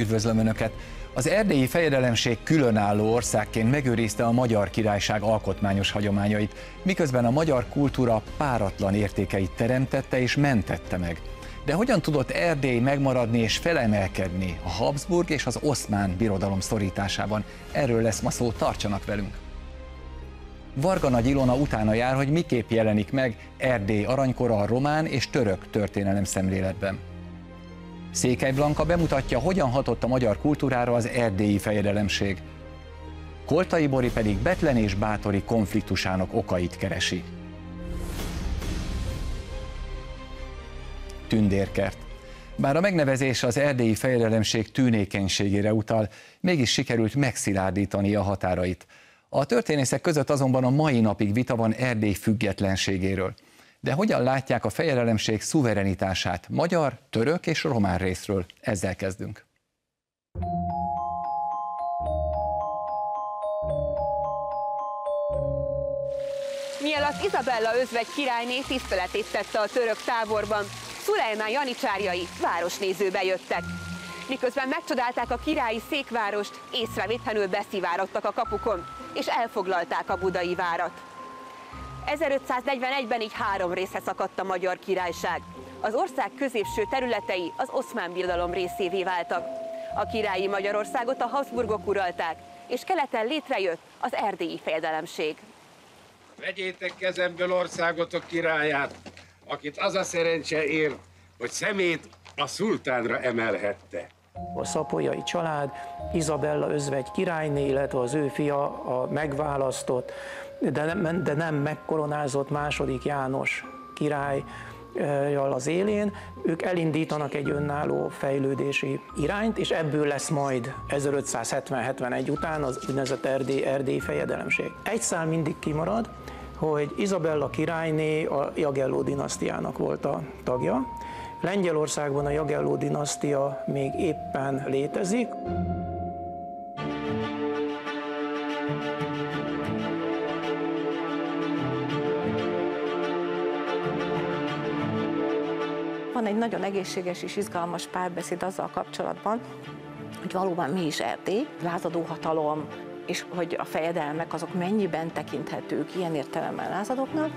Üdvözlöm Önöket! Az erdélyi fejedelemség különálló országként megőrizte a magyar királyság alkotmányos hagyományait, miközben a magyar kultúra páratlan értékeit teremtette és mentette meg. De hogyan tudott Erdély megmaradni és felemelkedni a Habsburg és az oszmán birodalom szorításában? Erről lesz ma szó, tartsanak velünk! Varga Nagy Ilona utána jár, hogy miképp jelenik meg Erdély aranykora a román és török történelem szemléletben. Székely Blanka bemutatja, hogyan hatott a magyar kultúrára az erdélyi fejedelemség. Koltai Bori pedig Betlen és Bátori konfliktusának okait keresi. Tündérkert. Bár a megnevezés az erdélyi fejedelemség tűnékenységére utal, mégis sikerült megszilárdítani a határait. A történészek között azonban a mai napig vita van Erdély függetlenségéről. De hogyan látják a fejedelemség szuverenitását magyar, török és román részről? Ezzel kezdünk. Mielőtt Izabella özvegy királyné tiszteletét tette a török táborban, Szulejmán janicsárjai városnézőbe jöttek. Miközben megcsodálták a királyi székvárost, észrevétlenül beszivárogtak a kapukon, és elfoglalták a budai várat. 1541-ben így három részre szakadt a Magyar Királyság. Az ország középső területei az oszmán birodalom részévé váltak. A királyi Magyarországot a Habsburgok uralták, és keleten létrejött az erdélyi fejedelemség. Vegyétek kezemből országotok királyát, akit az a szerencse ér, hogy szemét a szultánra emelhette. A szapolyai család, Izabella özvegy királyné, illetve az ő fia a megválasztott, de nem, de nem megkoronázott második János király az élén, ők elindítanak egy önálló fejlődési irányt, és ebből lesz majd 1570-71 után az úgynevezett Erdély, Erdély fejedelemség. Egy szál mindig kimarad, hogy Izabella királyné a Jagelló dinasztiának volt a tagja. Lengyelországban a Jagelló dinasztia még éppen létezik. Van egy nagyon egészséges és izgalmas párbeszéd azzal kapcsolatban, hogy valóban mi is Erdély, lázadó hatalom, és hogy a fejedelmek azok mennyiben tekinthetők ilyen értelemben lázadóknak.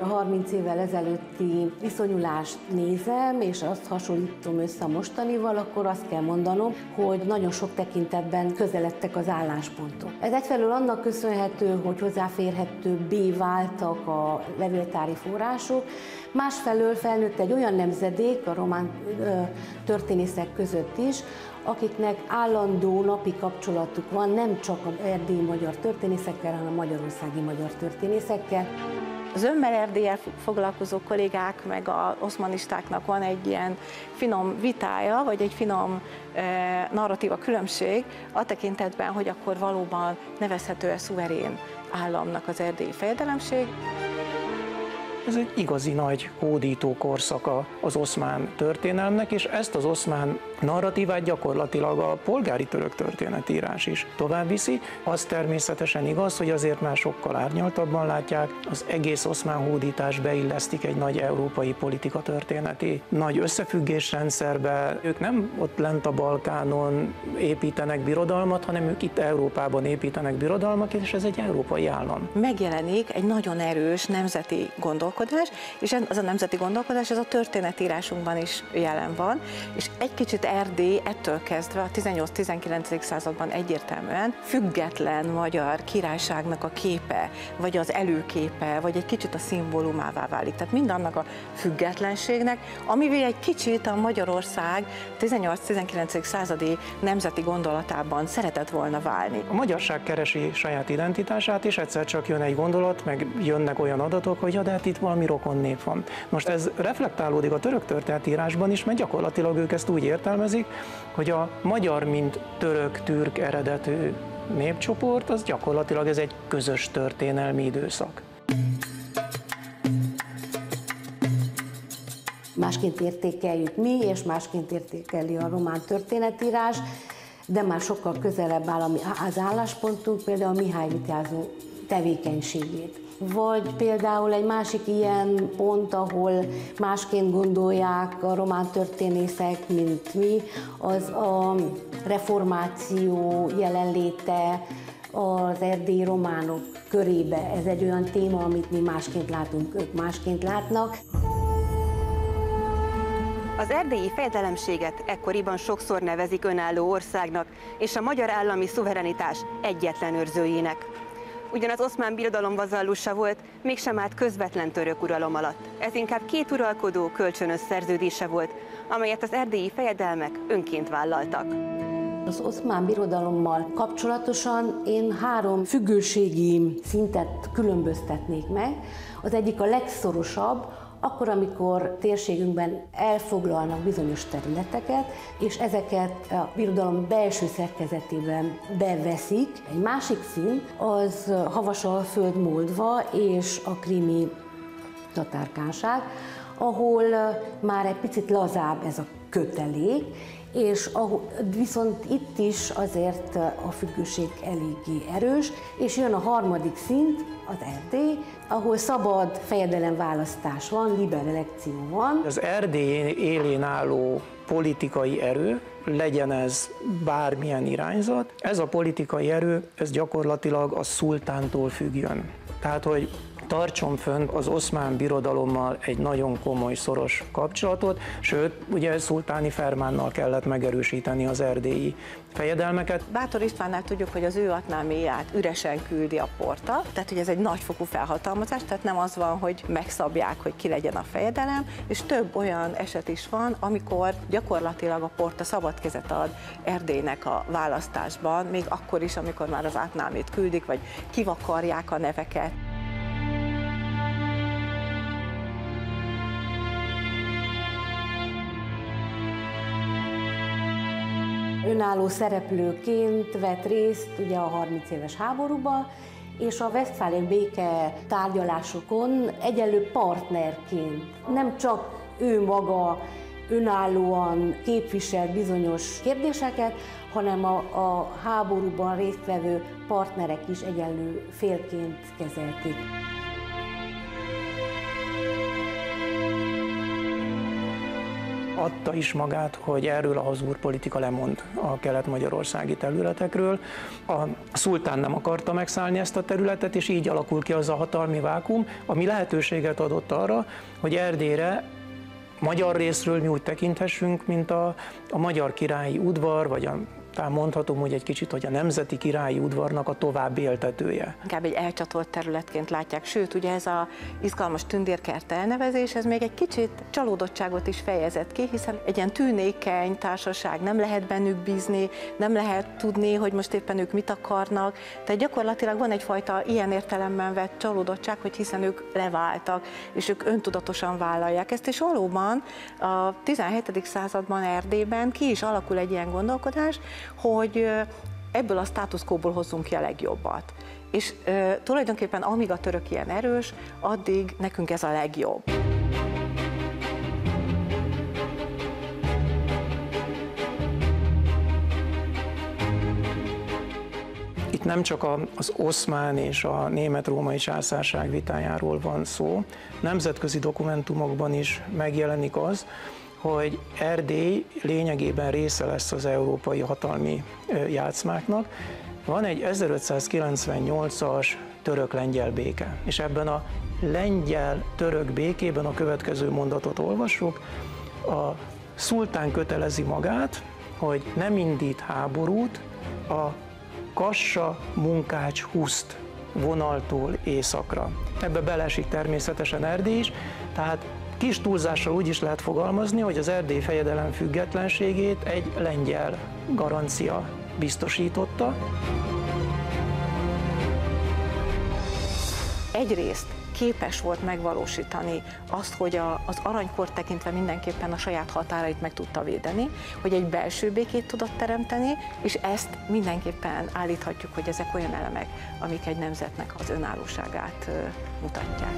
A 30 évvel ezelőtti viszonyulást nézem, és azt hasonlítom össze a mostanival, akkor azt kell mondanom, hogy nagyon sok tekintetben közeledtek az álláspontok. Ez egyfelől annak köszönhető, hogy hozzáférhetőbbé váltak a levéltári források, másfelől felnőtt egy olyan nemzedék a román történészek között is, akiknek állandó napi kapcsolatuk van nem csak a erdélyi magyar történészekkel, hanem a magyarországi magyar történészekkel. Az önmel Erdélyel foglalkozó kollégák meg az oszmanistáknak van egy ilyen finom vitája, vagy egy finom e, narratíva különbség a tekintetben, hogy akkor valóban nevezhető-e szuverén államnak az erdélyi fejedelemség. Ez egy igazi nagy hódító korszaka az oszmán történelmnek, és ezt az oszmán narratívát gyakorlatilag a polgári török történetírás is tovább viszi. Az természetesen igaz, hogy azért már sokkal árnyaltabban látják, az egész oszmán hódítás beillesztik egy nagy európai politika történeti nagy összefüggésrendszerbe. Ők nem ott lent a Balkánon építenek birodalmat, hanem ők itt Európában építenek birodalmat, és ez egy európai állam. Megjelenik egy nagyon erős nemzeti gondolkodás, és az a nemzeti gondolkodás, ez a történetírásunkban is jelen van, és egy kicsit Erdély ettől kezdve a 18-19. században egyértelműen független magyar királyságnak a képe, vagy az előképe, vagy egy kicsit a szimbólumává válik. Tehát mindannak a függetlenségnek, amivel egy kicsit a Magyarország 18-19. századi nemzeti gondolatában szeretett volna válni. A magyarság keresi saját identitását, és egyszer csak jön egy gondolat, meg jönnek olyan adatok, hogy ja, de hát itt valami rokon nép van. Most ez reflektálódik a török történetírásban is, mert gyakorlatilag ők ezt úgy értelmezik, értelmezik, hogy a magyar, mint török-türk eredetű népcsoport, az gyakorlatilag ez egy közös történelmi időszak. Másként értékeljük mi, és másként értékeli a román történetírás, de már sokkal közelebb áll az álláspontunk, például Mihály Vityázó tevékenységét. Vagy például egy másik ilyen pont, ahol másként gondolják a román történészek, mint mi, az a reformáció jelenléte az erdélyi románok körébe. Ez egy olyan téma, amit mi másként látunk, ők másként látnak. Az erdélyi fejedelemséget ekkoriban sokszor nevezik önálló országnak, és a magyar állami szuverenitás egyetlen őrzőjének. Ugyan az oszmán birodalom vazallusa volt, mégsem állt közvetlen török uralom alatt. Ez inkább két uralkodó kölcsönös szerződése volt, amelyet az erdélyi fejedelmek önként vállaltak. Az oszmán birodalommal kapcsolatosan én három függőségi szintet különböztetnék meg. Az egyik a legszorosabb, akkor, amikor térségünkben elfoglalnak bizonyos területeket, és ezeket a birodalom belső szerkezetében beveszik. Egy másik szint az Havasalföld Moldva és a krimi tatárkánság, ahol már egy picit lazább ez a kötelék, és viszont itt is azért a függőség eléggé erős, és jön a harmadik szint, az Erdély, ahol szabad fejedelem választás van, liber elekció van. Az Erdély élén álló politikai erő, legyen ez bármilyen irányzat, ez a politikai erő, ez gyakorlatilag a szultántól függjön. Tehát, hogy tartson fönn az oszmán birodalommal egy nagyon komoly, szoros kapcsolatot, sőt, ugye szultáni fermánnal kellett megerősíteni az erdélyi fejedelmeket. Bátor Istvánnál tudjuk, hogy az ő atnáméját üresen küldi a porta, tehát hogy ez egy nagyfokú felhatalmazás, tehát nem az van, hogy megszabják, hogy ki legyen a fejedelem, és több olyan eset is van, amikor gyakorlatilag a porta szabad kezet ad Erdélynek a választásban, még akkor is, amikor már az átnámét küldik, vagy kivakarják a neveket. Önálló szereplőként vett részt ugye a 30 éves háborúban, és a Westfáliai béke tárgyalásokon egyenlő partnerként nem csak ő maga önállóan képvisel bizonyos kérdéseket, hanem a, a háborúban résztvevő partnerek is egyenlő félként kezelték. Adta is magát, hogy erről a Habsburg politika lemond a kelet-magyarországi területekről. A szultán nem akarta megszállni ezt a területet, és így alakul ki az a hatalmi vákum, ami lehetőséget adott arra, hogy Erdélyre magyar részről mi úgy tekinthessünk, mint a, a magyar királyi udvar, vagy a talán mondhatom, hogy egy kicsit, hogy a nemzeti királyi udvarnak a további éltetője. Inkább egy elcsatolt területként látják, sőt, ugye ez a izgalmas tündérkert elnevezés, ez még egy kicsit csalódottságot is fejezett ki, hiszen egy ilyen tűnékeny társaság, nem lehet bennük bízni, nem lehet tudni, hogy most éppen ők mit akarnak, tehát gyakorlatilag van egyfajta ilyen értelemben vett csalódottság, hogy hiszen ők leváltak, és ők öntudatosan vállalják ezt, és valóban a 17. században Erdélyben ki is alakul egy ilyen gondolkodás, hogy ebből a státuszkóból hozzunk ki a legjobbat. És e, tulajdonképpen amíg a török ilyen erős, addig nekünk ez a legjobb. Itt nem csak az oszmán és a német-római császárság vitájáról van szó, nemzetközi dokumentumokban is megjelenik az, hogy Erdély lényegében része lesz az európai hatalmi játszmáknak. Van egy 1598-as török-lengyel béke, és ebben a lengyel-török békében a következő mondatot olvasok. A szultán kötelezi magát, hogy nem indít háborút a Kassa Munkács Huszt vonaltól északra. Ebbe belesik természetesen Erdély is, tehát Kis túlzással úgy is lehet fogalmazni, hogy az erdély fejedelem függetlenségét egy lengyel garancia biztosította. Egyrészt képes volt megvalósítani azt, hogy a, az aranykor tekintve mindenképpen a saját határait meg tudta védeni, hogy egy belső békét tudott teremteni, és ezt mindenképpen állíthatjuk, hogy ezek olyan elemek, amik egy nemzetnek az önállóságát mutatják.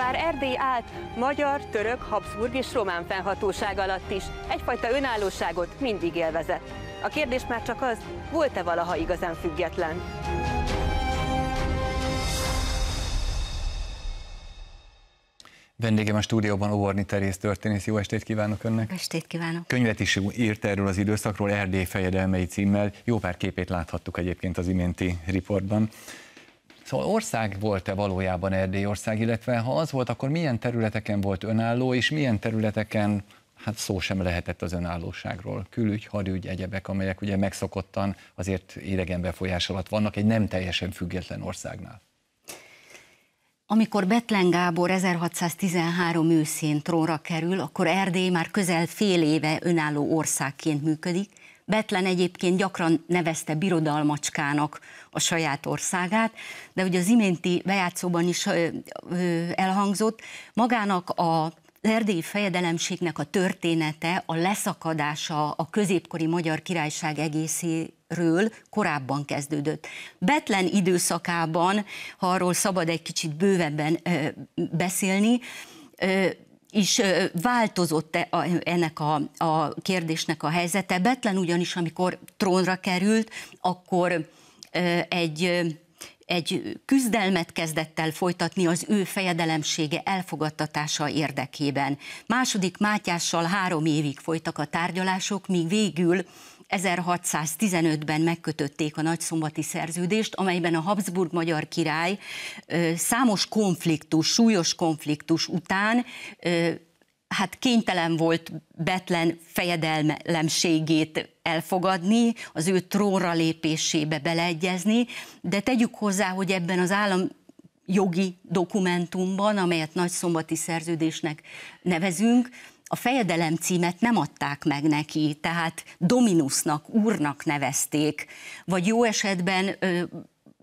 Bár Erdély állt magyar, török, Habsburg és román fennhatóság alatt is, egyfajta önállóságot mindig élvezett. A kérdés már csak az, volt-e valaha igazán független? Vendégem a stúdióban Óvorni Terész történész. Jó estét kívánok önnek! Estét kívánok! Könyvet is írt erről az időszakról, Erdély fejedelmei címmel. Jó pár képét láthattuk egyébként az iménti riportban. Szóval ország volt-e valójában Erdély ország, illetve ha az volt, akkor milyen területeken volt önálló, és milyen területeken hát szó sem lehetett az önállóságról. Külügy, hadügy, egyebek, amelyek ugye megszokottan azért idegen befolyás alatt vannak egy nem teljesen független országnál. Amikor Betlen Gábor 1613 őszén trónra kerül, akkor Erdély már közel fél éve önálló országként működik. Betlen egyébként gyakran nevezte birodalmacskának a saját országát, de ugye az iménti bejátszóban is elhangzott, magának a erdélyi fejedelemségnek a története, a leszakadása a középkori magyar királyság egészéről korábban kezdődött. Betlen időszakában, ha arról szabad egy kicsit bővebben beszélni, is változott ennek a, a kérdésnek a helyzete. Betlen ugyanis, amikor trónra került, akkor egy egy küzdelmet kezdett el folytatni az ő fejedelemsége elfogadtatása érdekében. Második Mátyással három évig folytak a tárgyalások, míg végül 1615-ben megkötötték a nagyszombati szerződést, amelyben a Habsburg magyar király számos konfliktus, súlyos konfliktus után hát kénytelen volt Betlen fejedelemségét elfogadni, az ő trónra lépésébe beleegyezni, de tegyük hozzá, hogy ebben az állam jogi dokumentumban, amelyet nagyszombati szerződésnek nevezünk, a fejedelem címet nem adták meg neki, tehát Dominusnak, úrnak nevezték, vagy jó esetben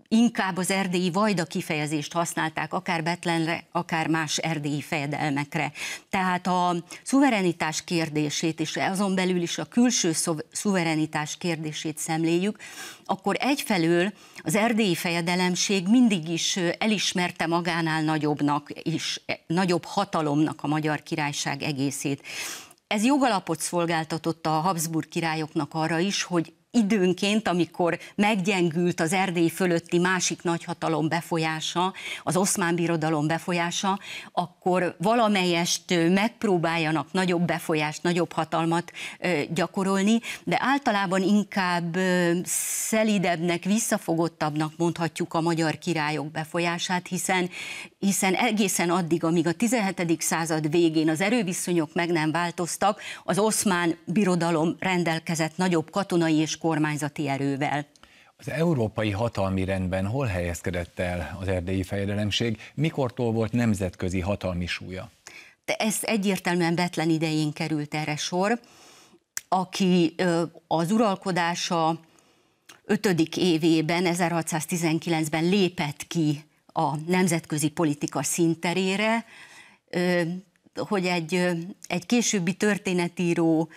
inkább az erdélyi vajda kifejezést használták, akár Betlenre, akár más erdélyi fejedelmekre. Tehát a szuverenitás kérdését, és azon belül is a külső szuverenitás kérdését szemléljük, akkor egyfelől az erdélyi fejedelemség mindig is elismerte magánál nagyobbnak és nagyobb hatalomnak a magyar királyság egészét. Ez jogalapot szolgáltatott a Habsburg királyoknak arra is, hogy időnként, amikor meggyengült az Erdély fölötti másik nagyhatalom befolyása, az oszmán birodalom befolyása, akkor valamelyest megpróbáljanak nagyobb befolyást, nagyobb hatalmat gyakorolni, de általában inkább szelidebbnek, visszafogottabbnak mondhatjuk a magyar királyok befolyását, hiszen, hiszen egészen addig, amíg a 17. század végén az erőviszonyok meg nem változtak, az oszmán birodalom rendelkezett nagyobb katonai és kormányzati erővel. Az európai hatalmi rendben hol helyezkedett el az erdélyi fejedelemség? Mikortól volt nemzetközi hatalmi súlya? De ez egyértelműen Betlen idején került erre sor, aki az uralkodása ötödik évében, 1619-ben lépett ki a nemzetközi politika színterére, hogy egy, egy későbbi történetíró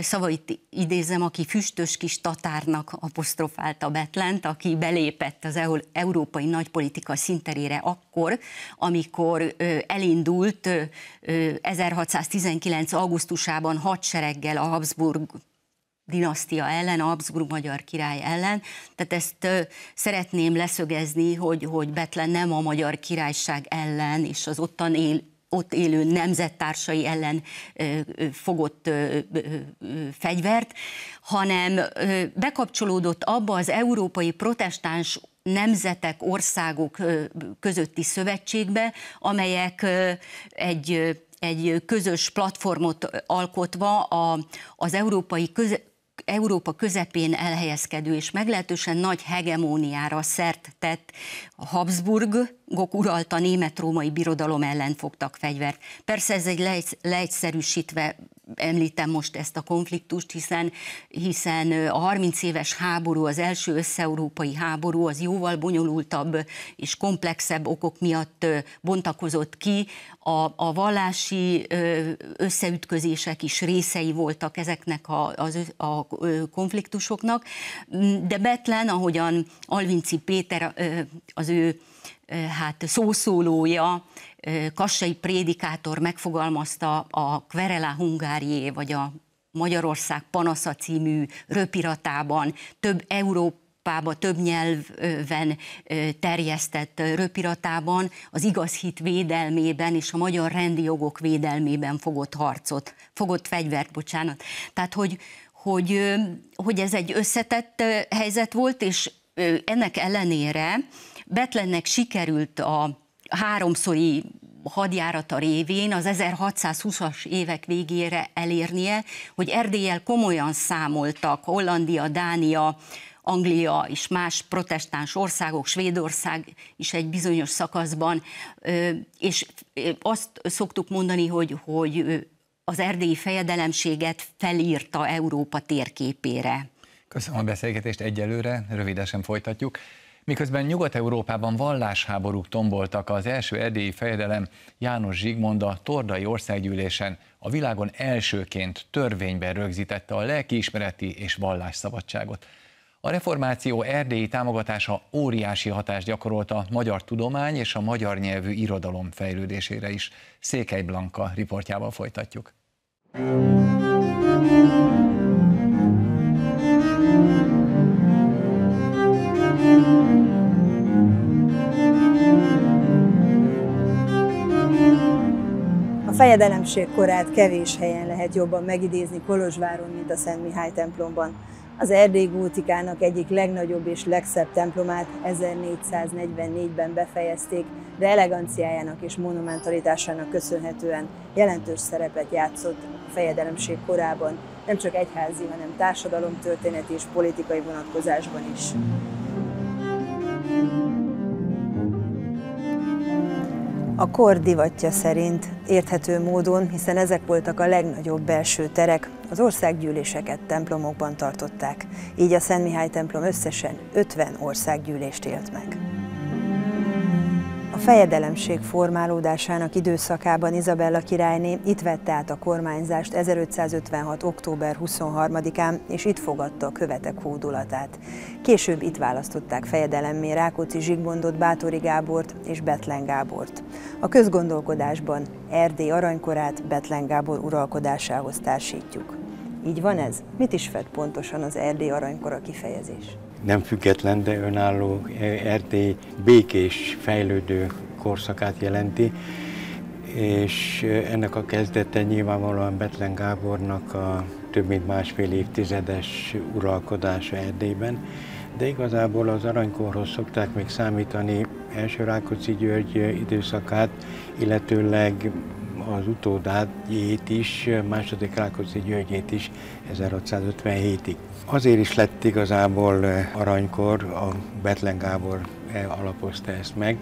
szavait idézem, aki füstös kis tatárnak apostrofálta Betlent, aki belépett az európai nagypolitika szinterére akkor, amikor elindult 1619. augusztusában hadsereggel a Habsburg dinasztia ellen, a Habsburg magyar király ellen. Tehát ezt szeretném leszögezni, hogy, hogy Betlen nem a magyar királyság ellen és az ottan él, ott élő nemzettársai ellen fogott fegyvert, hanem bekapcsolódott abba az európai protestáns nemzetek, országok közötti szövetségbe, amelyek egy egy közös platformot alkotva a, az európai köz, Európa közepén elhelyezkedő és meglehetősen nagy hegemóniára szert tett Habsburgok uralta német-római birodalom ellen fogtak fegyvert. Persze ez egy leegyszerűsítve említem most ezt a konfliktust, hiszen, hiszen a 30 éves háború, az első összeurópai háború, az jóval bonyolultabb és komplexebb okok miatt bontakozott ki. A, a vallási összeütközések is részei voltak ezeknek a, az, a konfliktusoknak, de Betlen, ahogyan Alvinci Péter, az ő hát szószólója, kassai prédikátor megfogalmazta a Querela Hungárié, vagy a Magyarország Panasza című röpiratában több Európa több nyelven terjesztett röpiratában az igaz hit védelmében és a magyar rendi jogok védelmében fogott harcot, fogott fegyvert, bocsánat. Tehát, hogy, hogy, hogy ez egy összetett helyzet volt, és ennek ellenére Betlennek sikerült a háromszori hadjárata révén az 1620-as évek végére elérnie, hogy Erdélyel komolyan számoltak Hollandia, Dánia, Anglia és más protestáns országok, Svédország is egy bizonyos szakaszban, és azt szoktuk mondani, hogy, hogy az erdélyi fejedelemséget felírta Európa térképére. Köszönöm a beszélgetést egyelőre, rövidesen folytatjuk. Miközben Nyugat-Európában vallásháborúk tomboltak, az első erdélyi fejedelem János Zsigmond a Tordai Országgyűlésen a világon elsőként törvényben rögzítette a lelkiismereti és vallásszabadságot. A reformáció erdélyi támogatása óriási hatást gyakorolt a magyar tudomány és a magyar nyelvű irodalom fejlődésére is. Székely Blanka riportjával folytatjuk. A fejedelemség korát kevés helyen lehet jobban megidézni Kolozsváron, mint a Szent Mihály templomban. Az Erdély gótikának egyik legnagyobb és legszebb templomát 1444-ben befejezték, de eleganciájának és monumentalitásának köszönhetően jelentős szerepet játszott a fejedelemség korában, nem csak egyházi, hanem társadalomtörténeti és politikai vonatkozásban is. A kor divatja szerint érthető módon, hiszen ezek voltak a legnagyobb belső terek, az országgyűléseket templomokban tartották, így a Szent Mihály templom összesen 50 országgyűlést élt meg. A fejedelemség formálódásának időszakában Izabella királyné itt vette át a kormányzást 1556. október 23-án, és itt fogadta a követek hódolatát. Később itt választották fejedelemmé Rákóczi Zsigmondot, Bátori Gábort és Betlen Gábort. A közgondolkodásban Erdély aranykorát Betlen Gábor uralkodásához társítjuk. Így van ez? Mit is fed pontosan az Erdély aranykora kifejezés? Nem független, de önálló Erdély békés, fejlődő korszakát jelenti, és ennek a kezdete nyilvánvalóan Betlen Gábornak a több mint másfél évtizedes uralkodása Erdélyben, de igazából az aranykorhoz szokták még számítani első Rákóczi György időszakát, illetőleg az utódát is, második Rákóczi Györgyét is 1657-ig. Azért is lett igazából eh, aranykor, a Betlen Gábor eh, alapozta ezt meg,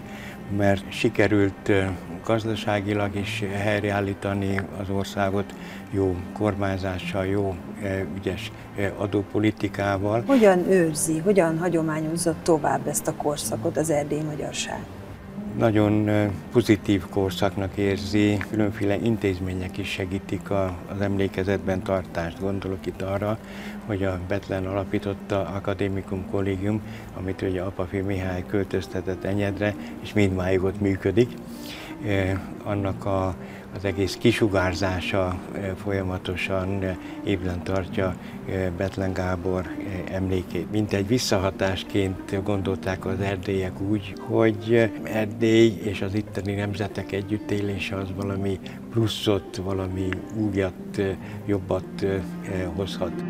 mert sikerült eh, gazdaságilag is helyreállítani az országot jó kormányzással, jó ügyes adópolitikával. Hogyan őrzi, hogyan hagyományozza tovább ezt a korszakot az erdély magyarság? Nagyon pozitív korszaknak érzi, különféle intézmények is segítik az emlékezetben tartást. Gondolok itt arra, hogy a Betlen alapította Akadémikum Kollégium, amit ugye Apafi Mihály költöztetett Enyedre, és mindmáig ott működik. Annak a az egész kisugárzása folyamatosan ébren tartja Betlen Gábor emlékét. Mint egy visszahatásként gondolták az erdélyek úgy, hogy Erdély és az itteni nemzetek együttélése az valami pluszot, valami újat, jobbat hozhat.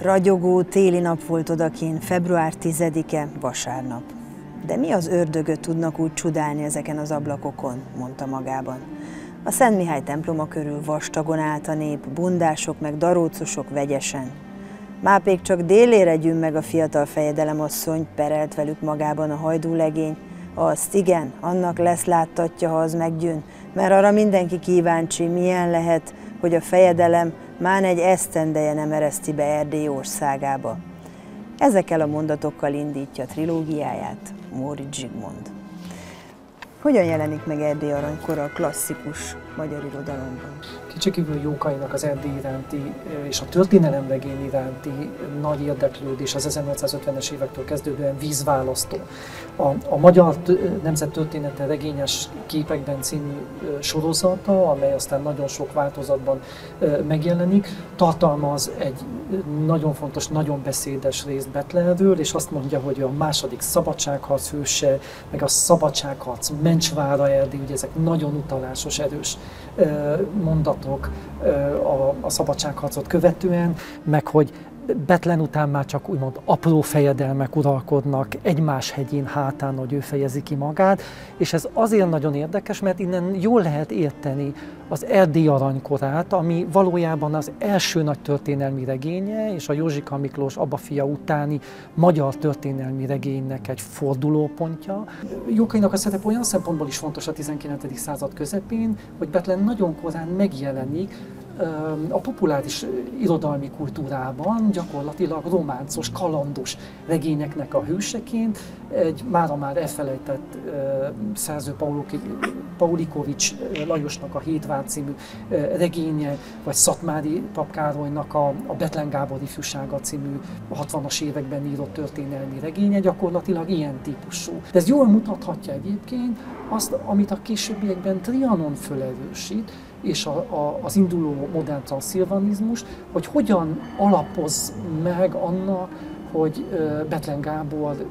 Ragyogó téli nap volt odakint, február 10-e, vasárnap. De mi az ördögöt tudnak úgy csodálni ezeken az ablakokon, mondta magában. A Szent Mihály temploma körül vastagon állt a nép, bundások meg darócosok vegyesen. Mápék csak délére gyűn meg a fiatal fejedelemasszony, perelt velük magában a hajdúlegény. Azt igen, annak lesz láttatja, ha az meggyűn, mert arra mindenki kíváncsi, milyen lehet, hogy a fejedelem már egy esztendeje nem ereszti be Erdély országába. Ezekkel a mondatokkal indítja trilógiáját, Móricz Zsigmond. Hogyan jelenik meg Erdély aranykor a klasszikus magyar irodalomban? Kicsikívül Jókainak az Erdély iránti és a történelemregény iránti nagy érdeklődés az 1850-es évektől kezdődően vízválasztó. A, a Magyar Nemzet Története regényes képekben című sorozata, amely aztán nagyon sok változatban megjelenik, tartalmaz egy nagyon fontos, nagyon beszédes részt Betlenről, és azt mondja, hogy a második szabadságharc hőse, meg a szabadságharc Mencsvára Erdély, ugye ezek nagyon utalásos, erős mondatok a, a szabadságharcot követően, meg hogy Betlen után már csak úgymond apró fejedelmek uralkodnak egymás hegyén hátán, hogy ő fejezi ki magát, és ez azért nagyon érdekes, mert innen jól lehet érteni az Erdély aranykorát, ami valójában az első nagy történelmi regénye, és a Józsika Miklós Abba fia utáni magyar történelmi regénynek egy fordulópontja. Jókainak a szerep olyan szempontból is fontos a 19. század közepén, hogy Betlen nagyon korán megjelenik, a populáris irodalmi kultúrában gyakorlatilag románcos, kalandos regényeknek a hőseként egy mára már elfelejtett szerző Paulikovics Lajosnak a Hétvár című regénye, vagy Szatmári Papkárolynak a, a Betlen Gábor ifjúsága című 60-as években írott történelmi regénye gyakorlatilag ilyen típusú. De ez jól mutathatja egyébként azt, amit a későbbiekben Trianon fölerősít, és a, a, az induló modern transzilvanizmus, hogy hogyan alapoz meg annak, hogy Betlen Gábor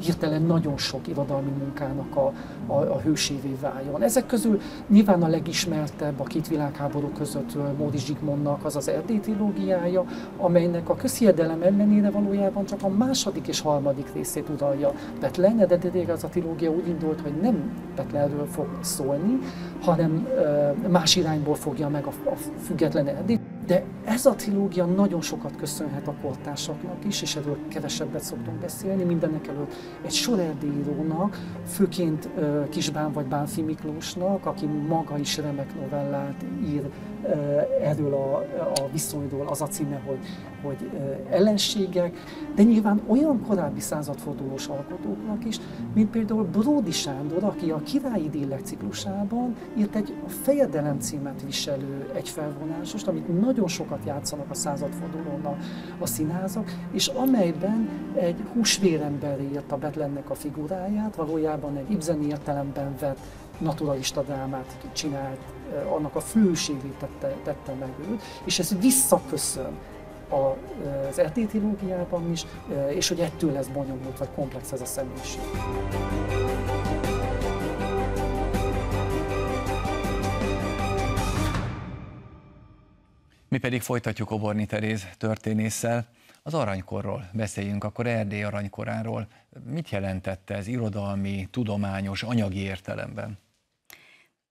hirtelen nagyon sok irodalmi munkának a, a, a hősévé váljon. Ezek közül nyilván a legismertebb a két világháború között Móri Zsigmondnak az az Erdély trilógiája, amelynek a közhiedelem ellenére valójában csak a második és harmadik részét uralja Betlen, eredetileg az a trilógia úgy indult, hogy nem Betlenről fog szólni, hanem más irányból fogja meg a, a független Erdély. De ez a trilógia nagyon sokat köszönhet a kortársaknak is, és erről kevesebbet szoktunk beszélni, mindenek előtt egy sor erdélyírónak, főként Kisbán vagy Bánfi Miklósnak, aki maga is remek novellát ír erről a, a viszonyról, az a címe, hogy, hogy ellenségek, de nyilván olyan korábbi századfordulós alkotóknak is, mint például Bródi Sándor, aki a Királyi Dillek ciklusában írt egy a Fejedelem címet viselő egy felvonásost, amit nagyon sokat játszanak a századfordulón a, a színházak, és amelyben egy húsvérember írt a Betlennek a figuráját, valójában egy Ibzeni értelemben vett naturalista drámát csinált, annak a főségét tette, tette meg őt, és ez visszaköszön az etétilógiában is, és hogy ettől lesz bonyolult vagy komplex ez a személyiség. Mi pedig folytatjuk Oborni Teréz történésszel. Az aranykorról beszéljünk, akkor Erdély aranykoráról. Mit jelentette ez irodalmi, tudományos, anyagi értelemben?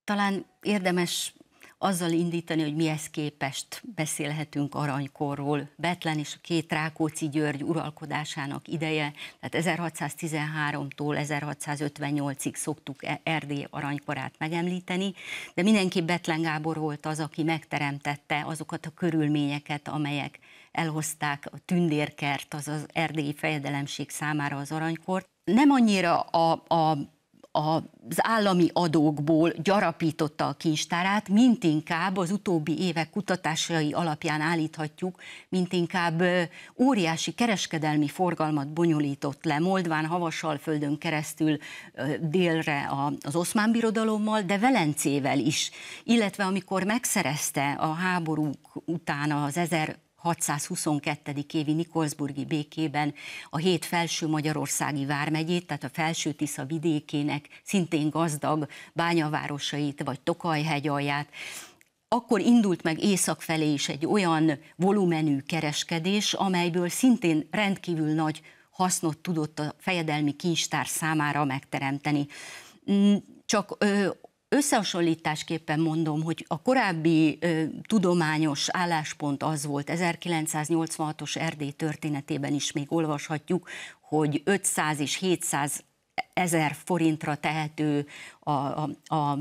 Talán érdemes azzal indítani, hogy mihez képest beszélhetünk aranykorról. Betlen és a két Rákóczi György uralkodásának ideje, tehát 1613-tól 1658-ig szoktuk e- Erdély aranykorát megemlíteni, de mindenki Betlen Gábor volt az, aki megteremtette azokat a körülményeket, amelyek elhozták a tündérkert, az az erdélyi fejedelemség számára az aranykort. Nem annyira a, a az állami adókból gyarapította a kincstárát, mint inkább az utóbbi évek kutatásai alapján állíthatjuk, mint inkább óriási kereskedelmi forgalmat bonyolított le Moldván, Havasalföldön keresztül délre az oszmán birodalommal, de Velencével is, illetve amikor megszerezte a háborúk után az 1000 622. évi Nikolsburgi békében a hét felső magyarországi vármegyét, tehát a felső Tisza vidékének szintén gazdag bányavárosait, vagy Tokajhegy alját, akkor indult meg észak felé is egy olyan volumenű kereskedés, amelyből szintén rendkívül nagy hasznot tudott a fejedelmi kincstár számára megteremteni. Mm, csak Összehasonlításképpen mondom, hogy a korábbi ö, tudományos álláspont az volt, 1986-os Erdély történetében is még olvashatjuk, hogy 500 és 700 ezer forintra tehető a, a, a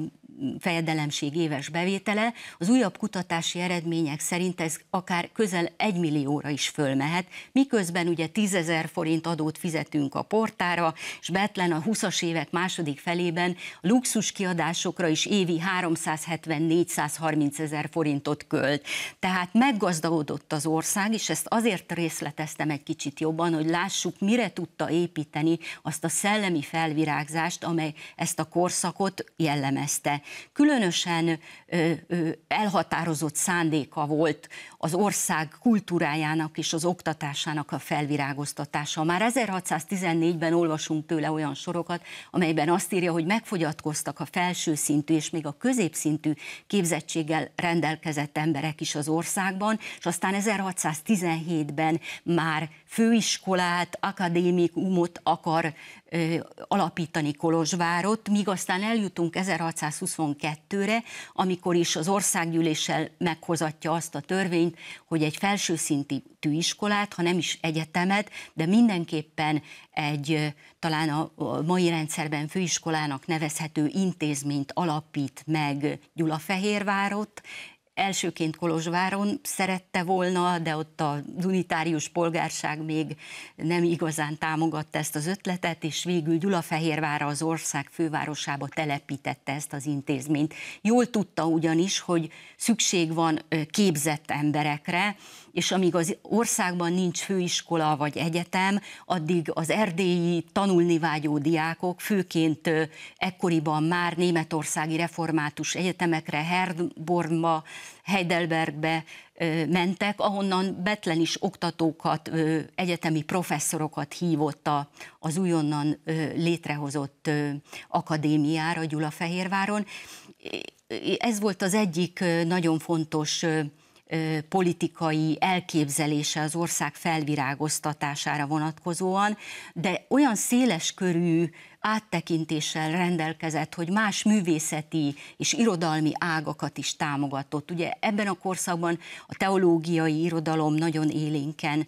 fejedelemség éves bevétele. Az újabb kutatási eredmények szerint ez akár közel egy millióra is fölmehet, miközben ugye 10 ezer forint adót fizetünk a portára, és Betlen a 20-as évek második felében a luxus kiadásokra is évi 370-430 ezer forintot költ. Tehát meggazdagodott az ország, és ezt azért részleteztem egy kicsit jobban, hogy lássuk, mire tudta építeni azt a szellemi felvirágzást, amely ezt a korszakot jellemezte. Különösen ö, ö, elhatározott szándéka volt az ország kultúrájának és az oktatásának a felvirágoztatása. Már 1614-ben olvasunk tőle olyan sorokat, amelyben azt írja, hogy megfogyatkoztak a felső szintű és még a középszintű képzettséggel rendelkezett emberek is az országban, és aztán 1617-ben már főiskolát, akadémikumot akar ö, alapítani Kolozsvárot, míg aztán eljutunk 1622-re, amikor is az országgyűléssel meghozatja azt a törvényt, hogy egy felsőszintű iskolát, ha nem is egyetemet, de mindenképpen egy talán a mai rendszerben főiskolának nevezhető intézményt alapít meg Gyulafehérvárot, elsőként Kolozsváron szerette volna, de ott a unitárius polgárság még nem igazán támogatta ezt az ötletet, és végül Gyulafehérvára az ország fővárosába telepítette ezt az intézményt. Jól tudta ugyanis, hogy szükség van képzett emberekre, és amíg az országban nincs főiskola vagy egyetem, addig az erdélyi tanulni vágyó diákok, főként ekkoriban már németországi református egyetemekre, Herbornba, Heidelbergbe mentek, ahonnan Betlen is oktatókat, egyetemi professzorokat hívott az újonnan létrehozott akadémiára Gyulafehérváron. Ez volt az egyik nagyon fontos politikai elképzelése az ország felvirágoztatására vonatkozóan, de olyan széles körű áttekintéssel rendelkezett, hogy más művészeti és irodalmi ágakat is támogatott. Ugye ebben a korszakban a teológiai irodalom nagyon élénken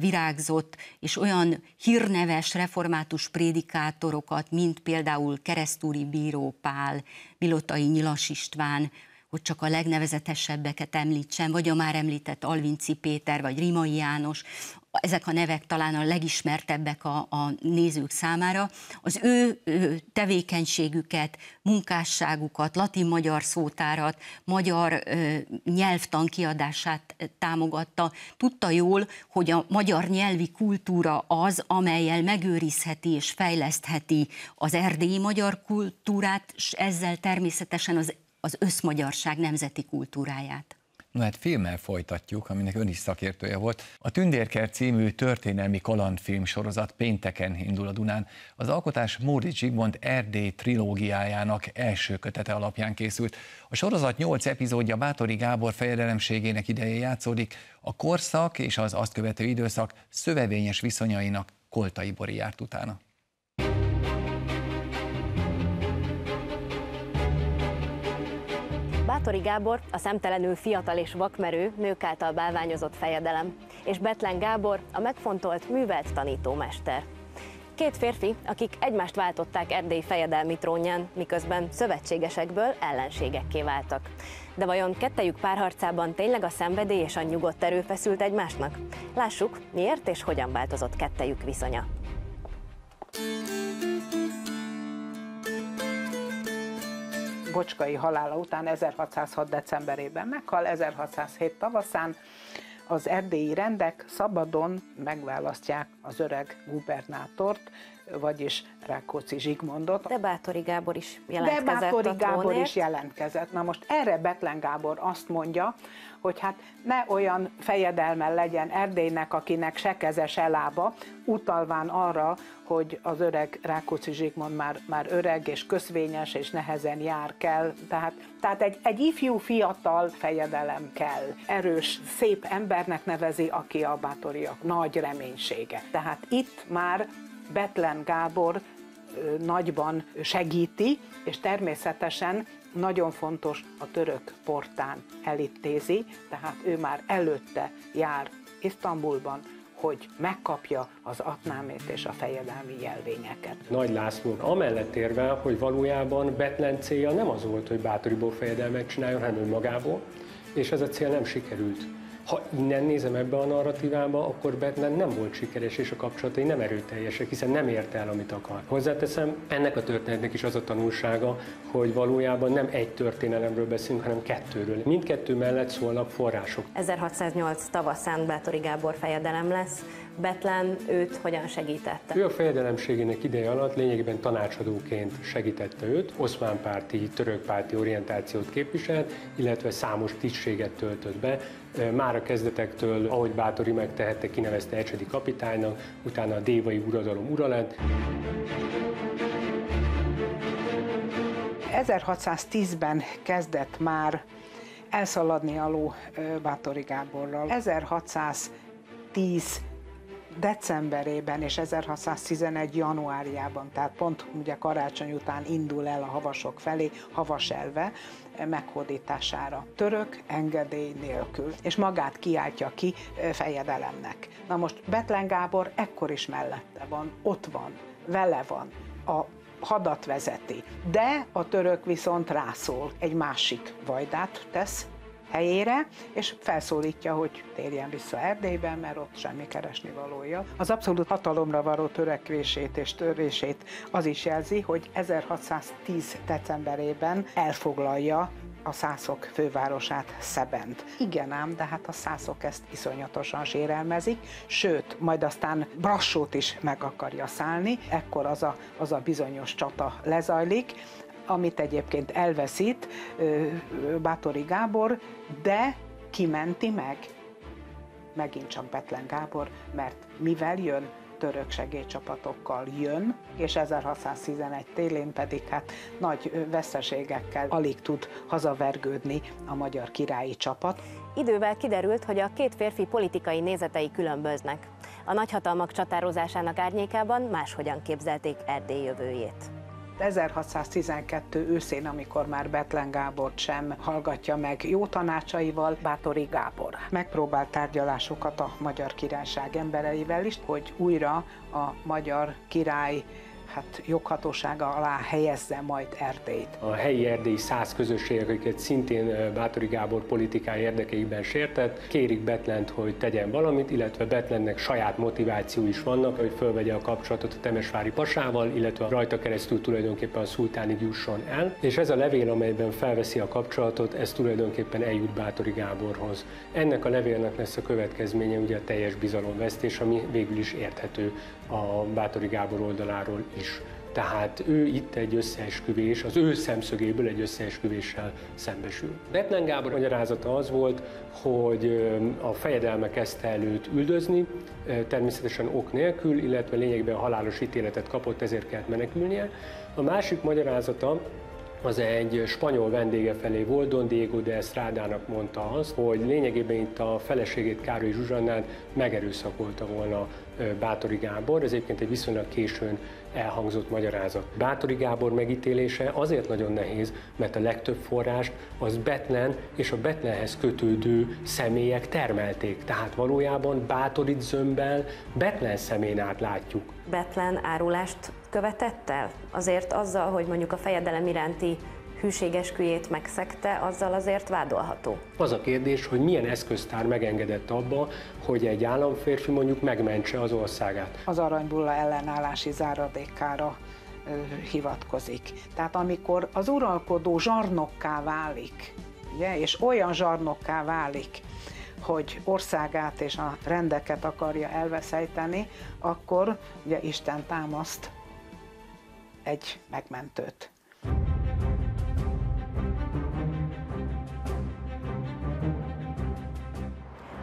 virágzott, és olyan hírneves református prédikátorokat, mint például Keresztúri Bíró Pál, Milotai Nyilas István, hogy csak a legnevezetesebbeket említsem, vagy a már említett Alvinci Péter, vagy Rimai János, ezek a nevek talán a legismertebbek a, a nézők számára, az ő, ő tevékenységüket, munkásságukat, latin-magyar szótárat, magyar ö, nyelvtan kiadását támogatta. Tudta jól, hogy a magyar nyelvi kultúra az, amelyel megőrizheti és fejlesztheti az erdélyi magyar kultúrát, és ezzel természetesen az az összmagyarság nemzeti kultúráját. No hát filmmel folytatjuk, aminek ön is szakértője volt. A Tündérker című történelmi kalandfilm sorozat pénteken indul a Dunán. Az alkotás Móri Zsigmond Erdély trilógiájának első kötete alapján készült. A sorozat nyolc epizódja Bátori Gábor fejedelemségének idején játszódik, a korszak és az azt követő időszak szövevényes viszonyainak Koltai Bori járt utána. Bátori Gábor a szemtelenül fiatal és vakmerő, nők által bálványozott fejedelem, és Betlen Gábor a megfontolt, művelt tanítómester. Két férfi, akik egymást váltották Erdély fejedelmi trónján, miközben szövetségesekből ellenségekké váltak. De vajon kettejük párharcában tényleg a szenvedély és a nyugodt erő feszült egymásnak? Lássuk, miért és hogyan változott kettejük viszonya. Bocskai halála után 1606. decemberében meghal, 1607 tavaszán az erdélyi rendek szabadon megválasztják az öreg gubernátort, vagyis Rákóczi Zsigmondot. De Bátori Gábor is jelentkezett De Bátori Gábor is jelentkezett. Na most erre Betlen Gábor azt mondja, hogy hát ne olyan fejedelme legyen Erdélynek, akinek se keze, se lába, utalván arra, hogy az öreg Rákóczi Zsigmond már, már öreg és köszvényes és nehezen jár kell. Tehát, tehát egy, egy ifjú, fiatal fejedelem kell. Erős, szép embernek nevezi, aki a bátoriak nagy reménysége. Tehát itt már Betlen Gábor nagyban segíti, és természetesen nagyon fontos a török portán elittézi, tehát ő már előtte jár Isztambulban, hogy megkapja az atnámét és a fejedelmi jelvényeket. Nagy László amellett érve, hogy valójában Betlen célja nem az volt, hogy Bátoriból fejedelmet csináljon, hanem önmagából, és ez a cél nem sikerült. Ha innen nézem ebbe a narratívába, akkor Batman nem volt sikeres, és a kapcsolatai nem erőteljesek, hiszen nem érte el, amit akar. Hozzáteszem, ennek a történetnek is az a tanulsága, hogy valójában nem egy történelemről beszélünk, hanem kettőről. Mindkettő mellett szólnak források. 1608 tavaszán Bátori Gábor fejedelem lesz, Betlen őt hogyan segítette? Ő a fejedelemségének ideje alatt lényegében tanácsadóként segítette őt, oszmán párti, török párti orientációt képviselt, illetve számos tisztséget töltött be. Már a kezdetektől, ahogy Bátori megtehette, kinevezte Ecsedi kapitánynak, utána a dévai uradalom ura lett. 1610-ben kezdett már elszaladni a ló Bátori Gáborral. 1610 decemberében és 1611 januárjában, tehát pont ugye karácsony után indul el a havasok felé, havaselve meghódítására. Török engedély nélkül, és magát kiáltja ki fejedelemnek. Na most Betlen Gábor ekkor is mellette van, ott van, vele van, a hadat vezeti. De a török viszont rászól, egy másik vajdát tesz helyére, és felszólítja, hogy térjen vissza Erdélyben, mert ott semmi keresni valója. Az abszolút hatalomra való törekvését és törését az is jelzi, hogy 1610. decemberében elfoglalja a szászok fővárosát Szebent. Igen ám, de hát a szászok ezt iszonyatosan sérelmezik, sőt, majd aztán Brassót is meg akarja szállni, ekkor az a, az a bizonyos csata lezajlik, amit egyébként elveszít Bátori Gábor, de kimenti meg megint csak Betlen Gábor, mert mivel jön, török segélycsapatokkal jön, és 1611 télén pedig hát nagy veszteségekkel alig tud hazavergődni a magyar királyi csapat. Idővel kiderült, hogy a két férfi politikai nézetei különböznek. A nagyhatalmak csatározásának árnyékában máshogyan képzelték Erdély jövőjét. 1612 őszén, amikor már Betlen Gábor sem hallgatja meg jó tanácsaival, Bátori Gábor megpróbált tárgyalásokat a magyar királyság embereivel is, hogy újra a magyar király hát joghatósága alá helyezze majd Erdélyt. A helyi erdélyi száz közösségek, akiket szintén Bátori Gábor politikai érdekeiben sértett, kérik Betlent, hogy tegyen valamit, illetve Betlennek saját motiváció is vannak, hogy fölvegye a kapcsolatot a Temesvári pasával, illetve rajta keresztül tulajdonképpen a szultánig jusson el. És ez a levél, amelyben felveszi a kapcsolatot, ez tulajdonképpen eljut Bátori Gáborhoz. Ennek a levélnek lesz a következménye ugye a teljes bizalomvesztés, ami végül is érthető a Bátori Gábor oldaláról is. Tehát ő itt egy összeesküvés, az ő szemszögéből egy összeesküvéssel szembesül. Betlen Gábor magyarázata az volt, hogy a fejedelme kezdte előtt üldözni, természetesen ok nélkül, illetve lényegben halálos ítéletet kapott, ezért kellett menekülnie. A másik magyarázata az egy spanyol vendége felé volt, Don Diego de Estradának mondta azt, hogy lényegében itt a feleségét Károly Zsuzsannát megerőszakolta volna Bátori Gábor, ez egyébként egy viszonylag későn elhangzott magyarázat. Bátori Gábor megítélése azért nagyon nehéz, mert a legtöbb forrást az Betlen és a Betlenhez kötődő személyek termelték. Tehát valójában Bátorit zömbel Betlen szemén át látjuk. Betlen árulást követett el? Azért azzal, hogy mondjuk a fejedelem iránti hűségesküjét megszegte, azzal azért vádolható. Az a kérdés, hogy milyen eszköztár megengedett abba, hogy egy államférfi mondjuk megmentse az országát. Az aranybulla ellenállási záradékára hivatkozik. Tehát amikor az uralkodó zsarnokká válik, ugye, és olyan zsarnokká válik, hogy országát és a rendeket akarja elveszejteni, akkor ugye Isten támaszt egy megmentőt.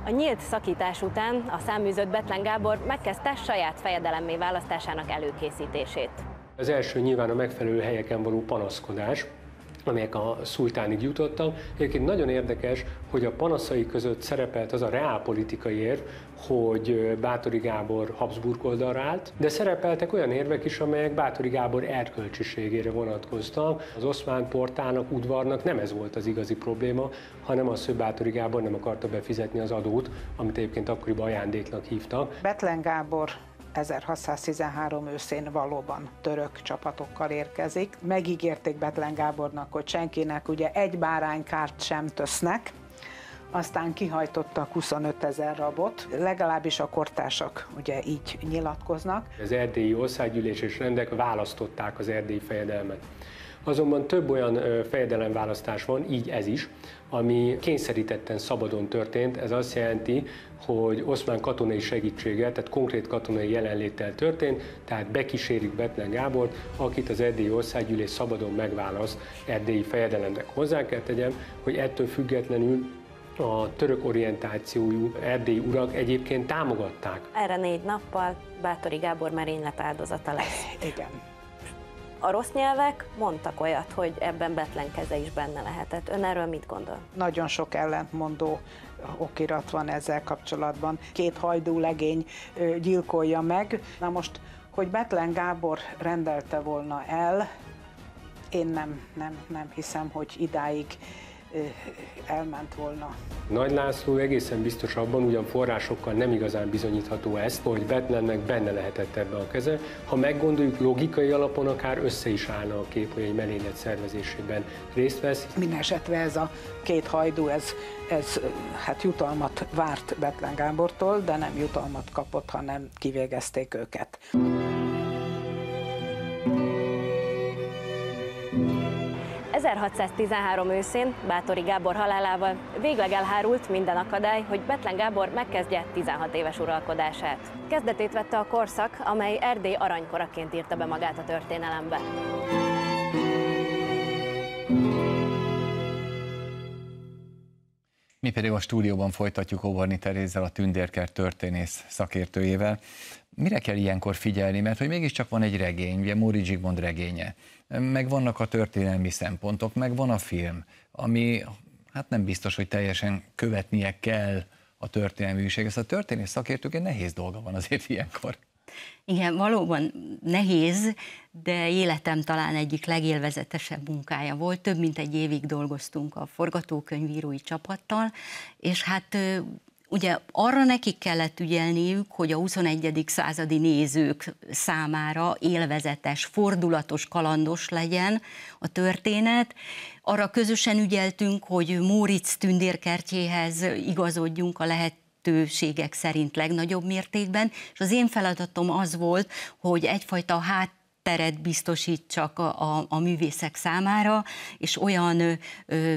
A nyílt szakítás után a száműzött Betlen Gábor megkezdte saját fejedelemmé választásának előkészítését. Az első nyilván a megfelelő helyeken való panaszkodás, amelyek a szultánig jutottak. Egyébként nagyon érdekes, hogy a panaszai között szerepelt az a reálpolitikai érv, hogy Bátori Gábor Habsburg oldalra állt, de szerepeltek olyan érvek is, amelyek Bátori Gábor erkölcsiségére vonatkoztak. Az oszmán portának, udvarnak nem ez volt az igazi probléma, hanem az, hogy Bátori Gábor nem akarta befizetni az adót, amit egyébként akkoriban ajándéknak hívtak. Betlen Gábor 1613 őszén valóban török csapatokkal érkezik. Megígérték Betlen Gábornak, hogy senkinek ugye egy báránykárt sem tösznek, aztán kihajtottak 25 ezer rabot, legalábbis a kortársak ugye így nyilatkoznak. Az erdélyi országgyűlés és rendek választották az erdélyi fejedelmet. Azonban több olyan fejedelemválasztás van, így ez is, ami kényszerítetten szabadon történt. Ez azt jelenti, hogy oszmán katonai segítséggel, tehát konkrét katonai jelenléttel történt, tehát bekísérik Betlen Gábort, akit az erdélyi országgyűlés szabadon megválaszt erdélyi fejedelemnek. Hozzá kell tegyem, hogy ettől függetlenül a török orientációjú erdélyi urak egyébként támogatták. Erre négy nappal Bátori Gábor merénylet áldozata lesz. Igen. A rossz nyelvek mondtak olyat, hogy ebben Betlen keze is benne lehetett. Ön erről mit gondol? Nagyon sok ellentmondó okirat van ezzel kapcsolatban. Két hajdú legény gyilkolja meg. Na most, hogy Betlen Gábor rendelte volna el, én nem, nem, nem hiszem, hogy idáig elment volna. Nagy László egészen biztos abban, ugyan forrásokkal nem igazán bizonyítható ezt, hogy Betlennek benne lehetett ebbe a keze. Ha meggondoljuk, logikai alapon akár össze is állna a kép, hogy egy merénylet szervezésében részt vesz. Minden esetre ez a két hajdú, ez, ez hát jutalmat várt Betlen Gábortól, de nem jutalmat kapott, hanem kivégezték őket. 1613 őszén Bátori Gábor halálával végleg elhárult minden akadály, hogy Betlen Gábor megkezdje 16 éves uralkodását. Kezdetét vette a korszak, amely Erdély aranykoraként írta be magát a történelembe. Mi pedig a stúdióban folytatjuk Óvarni Terézzel, a Tündérkert történész szakértőjével. Mire kell ilyenkor figyelni? Mert hogy mégiscsak van egy regény, ugye Móri Zsigmond regénye, meg vannak a történelmi szempontok, meg van a film, ami hát nem biztos, hogy teljesen követnie kell a történelmi újság. Ez a történész szakértők egy nehéz dolga van azért ilyenkor. Igen, valóban nehéz, de életem talán egyik legélvezetesebb munkája volt. Több mint egy évig dolgoztunk a forgatókönyvírói csapattal, és hát Ugye arra nekik kellett ügyelniük, hogy a 21. századi nézők számára élvezetes, fordulatos, kalandos legyen a történet. Arra közösen ügyeltünk, hogy Móricz tündérkertjéhez igazodjunk a lehet lehetőségek szerint legnagyobb mértékben, és az én feladatom az volt, hogy egyfajta hát teret biztosítsak a, a, a művészek számára, és olyan ö,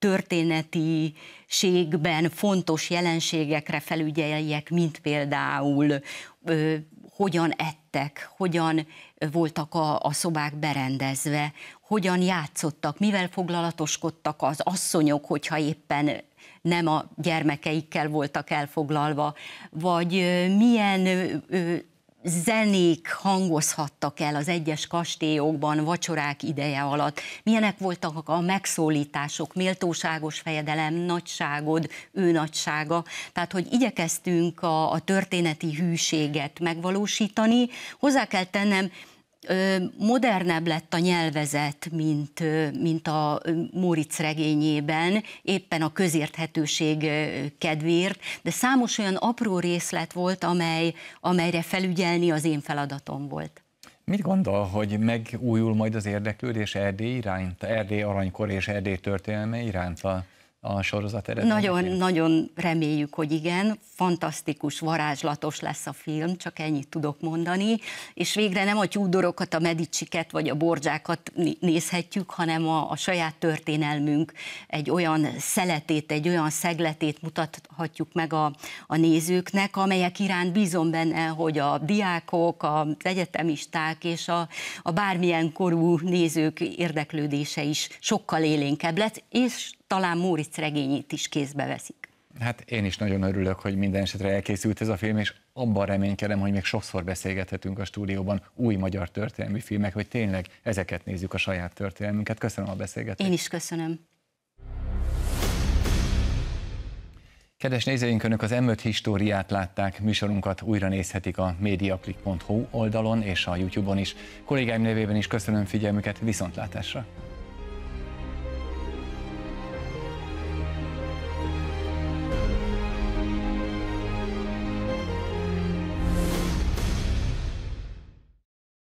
történetiségben fontos jelenségekre felügyeljek, mint például ö, hogyan ettek, hogyan voltak a, a szobák berendezve, hogyan játszottak, mivel foglalatoskodtak az asszonyok, hogyha éppen nem a gyermekeikkel voltak elfoglalva, vagy milyen zenék hangozhattak el az egyes kastélyokban vacsorák ideje alatt, milyenek voltak a megszólítások, méltóságos fejedelem, nagyságod, ő nagysága. Tehát, hogy igyekeztünk a, a történeti hűséget megvalósítani. Hozzá kell tennem, modernebb lett a nyelvezet, mint, mint a Móricz regényében, éppen a közérthetőség kedvéért, de számos olyan apró részlet volt, amely, amelyre felügyelni az én feladatom volt. Mit gondol, hogy megújul majd az érdeklődés Erdély iránt, Erdély aranykor és Erdély történelme iránt a a sorozat eredményeként? Nagyon, nagyon reméljük, hogy igen. Fantasztikus, varázslatos lesz a film, csak ennyit tudok mondani. És végre nem a tyúdorokat, a medicsiket vagy a borzsákat nézhetjük, hanem a, a saját történelmünk egy olyan szeletét, egy olyan szegletét mutathatjuk meg a, a nézőknek, amelyek iránt bízom benne, hogy a diákok, az egyetemisták és a, a bármilyen korú nézők érdeklődése is sokkal élénkebb lesz, és talán Móricz regényét is kézbe veszik. Hát én is nagyon örülök, hogy minden esetre elkészült ez a film, és abban reménykedem, hogy még sokszor beszélgethetünk a stúdióban új magyar történelmi filmek, hogy tényleg ezeket nézzük a saját történelmünket. Köszönöm a beszélgetést. Én is köszönöm. Kedves nézőink, Önök az M5 Históriát látták, műsorunkat újra nézhetik a mediaclick.hu oldalon és a YouTube-on is. Kollégáim nevében is köszönöm figyelmüket, viszontlátásra!